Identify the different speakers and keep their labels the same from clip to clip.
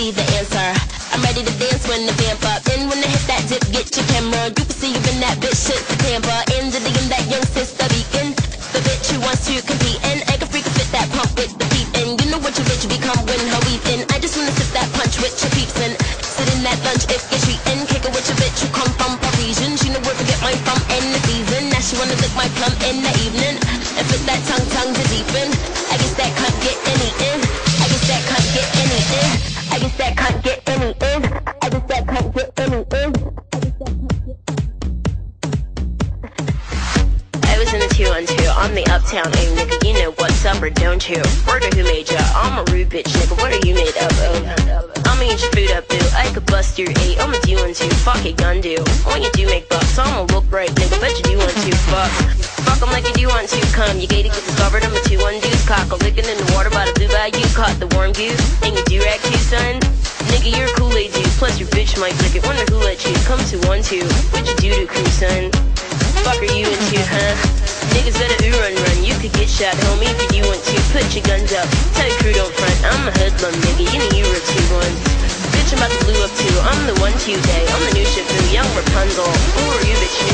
Speaker 1: be the answer. I'm ready to dance when the vamp up. And when I hit that dip, get your camera. You can see you in that bitch shit the Tampa. And the in that young sister beacon. The bitch who wants to compete. And I can freak fit that pump with the peep. And you know what your bitch become when her weeping. I just wanna sip that punch with your peeps. And sit in that lunch if you're treating. Kick it with your bitch who come from Parisian. She know where to get mine from in the season. Now she wanna lick my plum in the evening. And fit that tongue tongue to deepen. I guess that can't get any in. I guess that can't get any in. I that can't get any in. I that can't get any in.
Speaker 2: I was in the two on two on the uptown nigga. You know what's up or don't you? Word who made ya? I'm a rude bitch, nigga. What are you made of? Oh? I'ma eat your food up, boo. I could bust your eight. I'ma do one two. Fuck it, gun do. When you do make bucks, I'ma look right, nigga. Bet you do want to fuck. 'Em like you do want to come. You gated, get discovered. I'm a two one deuce cock. Licking in the water by the blue bayou. Caught the warm goose. And you do rag too, son. Nigga, you're a Kool-Aid dude. Plus your bitch might lick it. Wonder who let you come to one two. What you do to crew, son? Fuck are you into, huh? Niggas better ooh run run. You could get shot, homie, if you want to. Put your guns up. Tell your crew don't front. I'm a hoodlum, nigga. You know you were two one. Bitch, I'm about to blue up too. I'm the one Tuesday. I'm the new Shifu, young Rapunzel. Who are you, bitch?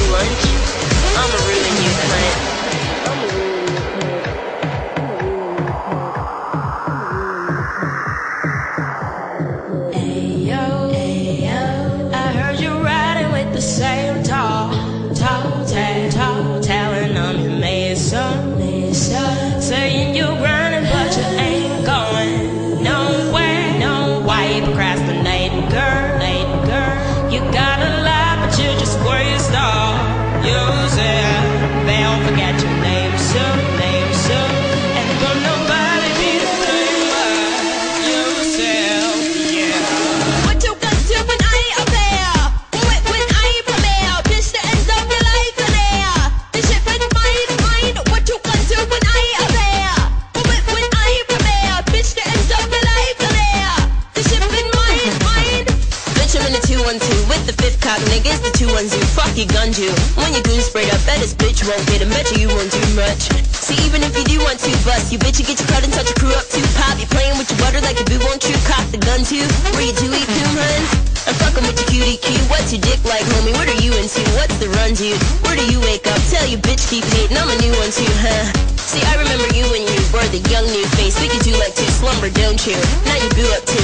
Speaker 1: Fifth cock, nigga. It's the 212. Fuck your gun, you. When your goon sprayed up, bet this bitch won't get him. Bet you you won't do much. See, even if you do want to bust, you bitch, you get your cut and touch your crew up too. Pop, you playing with your butter like a boo, won't you? Cock the gun too. Where you do eat hun? I'm fucking with your cutie cue. What's your dick like, homie? What are you into? What's the run, dude? Where do you wake up? Tell your bitch keep hating. I'm a new one too, huh? See, I remember you when you were the young new face. We could do like two slumber, don't you? Now you boo up too,